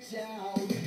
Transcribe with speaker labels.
Speaker 1: child.